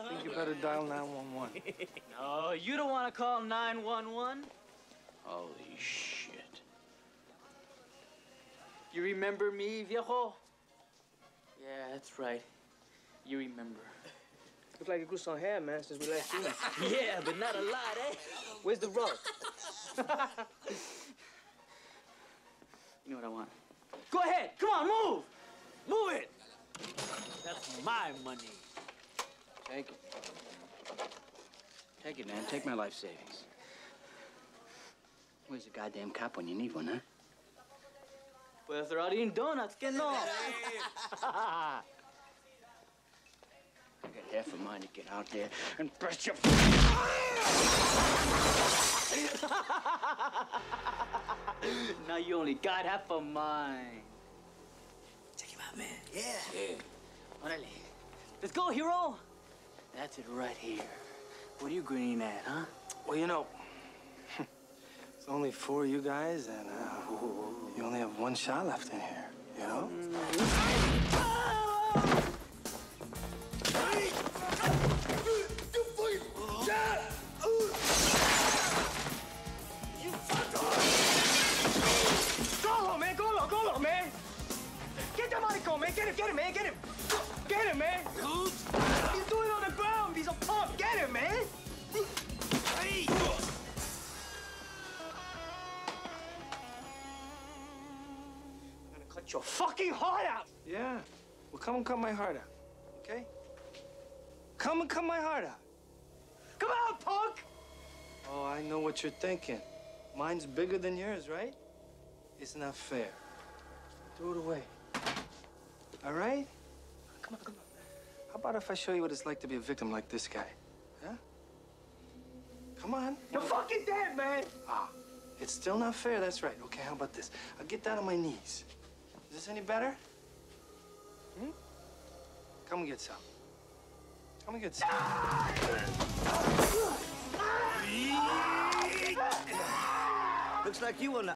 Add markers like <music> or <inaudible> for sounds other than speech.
I think you better dial 911. <laughs> No, you don't want to call 911. Holy shit. You remember me, viejo? Yeah, that's right. You remember. Look like you grew some hair, man, since we last seen you. <laughs> Yeah, but not a lot, eh? Where's the rug? <laughs> You know what I want? Go ahead. Come on, move. Move it. That's my money. Take it. Take it, man. Take my life savings. Where's the goddamn cop when you need one, huh? Well, if they're out eating donuts, que no? <laughs> I got half a mind to get out there and bust your. <laughs> now you only got half a mind. Check him out, man. Yeah. Yeah. Órale. Let's go, hero. That's it right here. What are you grinning at, huh? Well, you know, <laughs> it's only four of you guys, and uh, you only have one shot left in here, you know? Go, man, go, go, man! Get that man! Get him, get him, man, get him! Get him, man! Cut your fucking heart out! Yeah. Well, come and cut my heart out, okay? Come and cut my heart out. Come on, punk! Oh, I know what you're thinking. Mine's bigger than yours, right? It's not fair. Throw it away. All right? Come on, come on. How about if I show you what it's like to be a victim like this guy? Huh? Come on. You're fucking dead, man! Ah, it's still not fair, that's right. Okay, how about this? I'll get down on my knees. Is this any better? Hmm? Come and get some. Come and get some. Looks like you want to